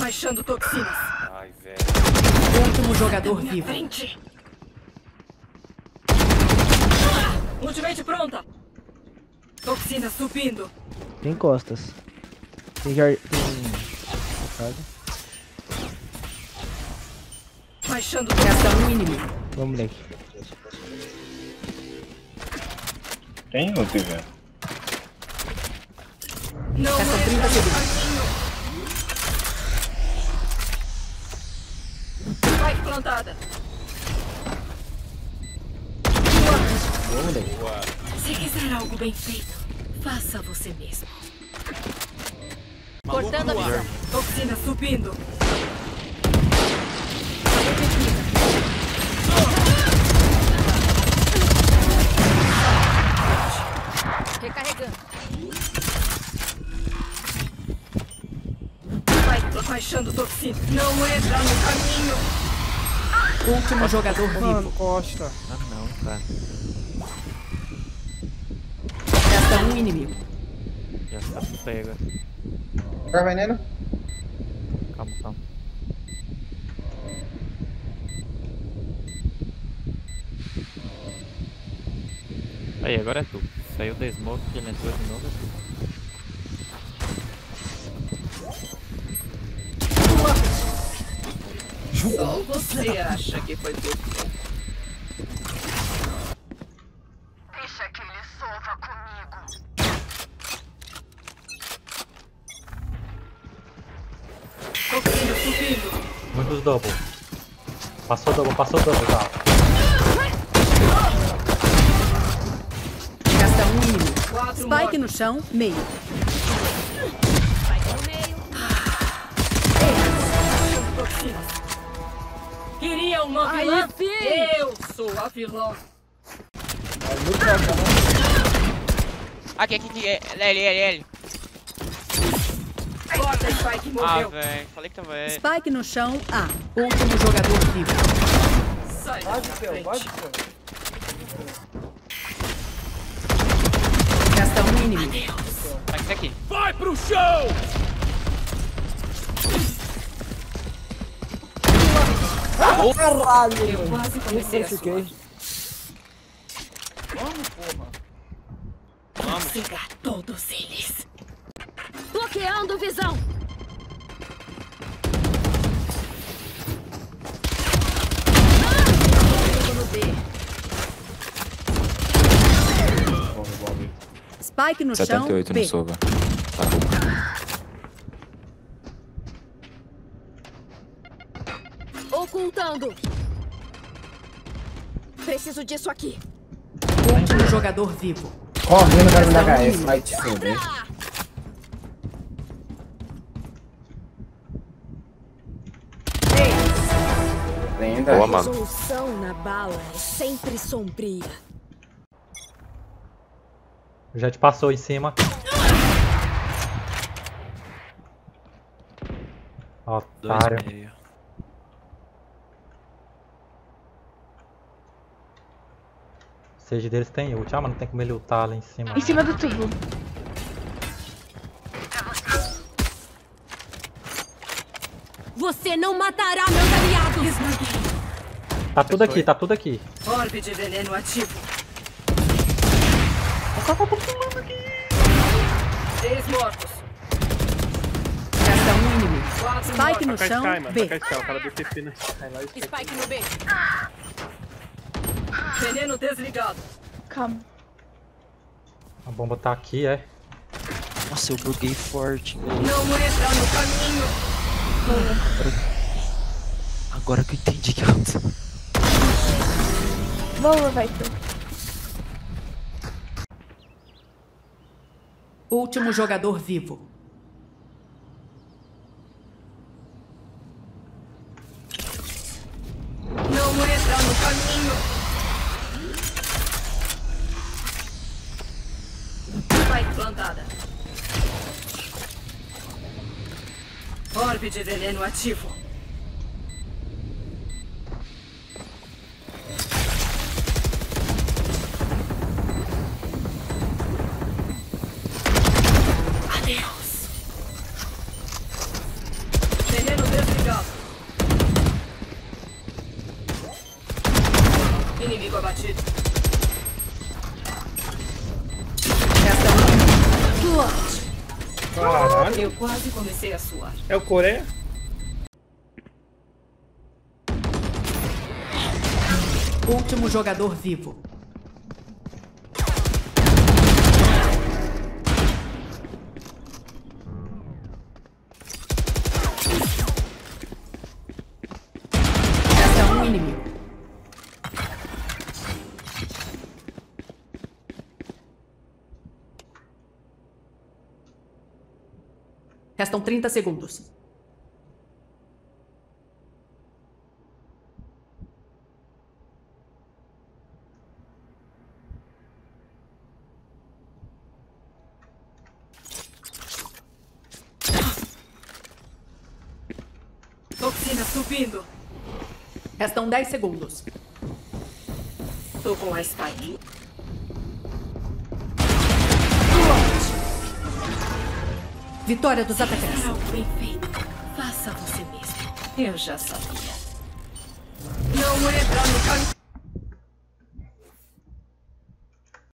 Baixando toxinas. Ai, velho. Último jogador Minha vivo. frente. Ultimate pronta. Toxina subindo. Tem costas. Tem jar... Tem... Baixando Resta um inimigo. Vamos, moleque. Tem ult, velho. Não Resta 30 entra no segundos. caminho. Spike plantada. Moleque. Se quiser algo bem feito, faça você mesmo. Cortando a visão. Toxina subindo. Recarregando. Spike baixando toxina. Não entra no caminho. Último jogador vivo. Costa. Ah não, cara. Um inimigo. Já tá pega. Joga veneno. Calma, calma. Aí, agora é tu. Saiu da smoke, ele entrou de novo. é tu. Você acha que foi tudo. Muitos double. Passou double, passou double já. Resta um inimigo. Quatro Spike no chão, meio. Queria uma Aí vilã? sim. Eu sou a vilã. Aqui, aqui, aqui. é, L, L, L. Corta, Spike Ah, morreu. velho. Falei que tava L. Spike no chão, A. Último jogador vivo. Sai Vai céu, vai céu. Resta um inimigo. Aqui, aqui. Vai pro chão! Caralho, Eu quase comecei a suar. Fiquei. Vamos, porra. Vou cegar todos eles. Bloqueando visão. Spike no chão, 78 B. no Sova. Ocultando. Preciso disso aqui. Último jogador vivo. Correndo, cara, me dá HS. Vai te foder. Lenda. Boa, mano. Resolução na bala é sempre sombria. Já te passou em cima. Otário. Dois e meio. Seja deles tem ult. Ah, mas não tem como ele lutar lá em cima. Em cima do tubo. Você não matará meus aliados. Tá tudo aqui, tá tudo aqui. Orbe de veneno ativo. Três mortos. Resta um inimigo. Quatro Spike no chão, B. o cara Sky Spike no B. Veneno desligado. Calma. A bomba tá aqui, é. Nossa, eu buguei forte. Não entra no caminho. Agora que eu entendi que aconteceu. Boa, vai tu. Último jogador vivo. Não entra no caminho. Spike plantada. Orbe de veneno ativo. Caralho. Eu quase comecei a suar. É o Coreia? Último jogador vivo. Resta um inimigo. Restam 30 segundos. Toxina subindo. Restam 10 segundos. Tô com a Spike. Vitória dos atacantes. Faça você mesmo. Eu já sabia. Não entra no caminho.